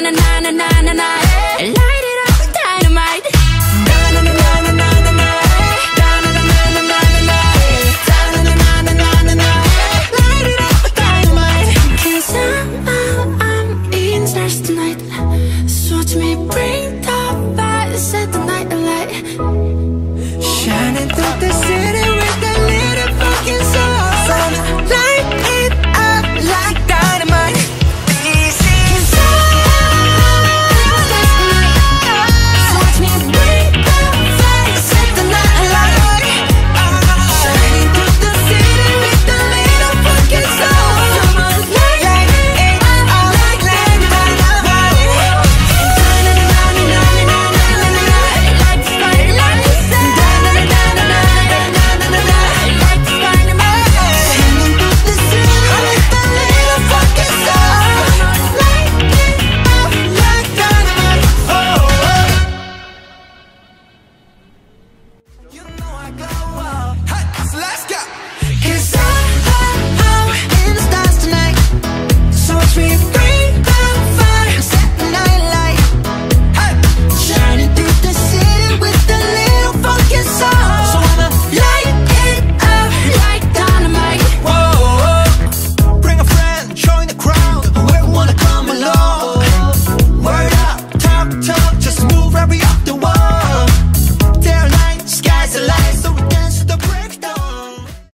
na na na na na na hey. Light it up with dynamite Na na na na na na na na Na na na na na na na na Na na na na na na na Light it up with dynamite Cause I'm, I'm, I'm in stars tonight So watch me bring the fire Set the night alight Shining through the sea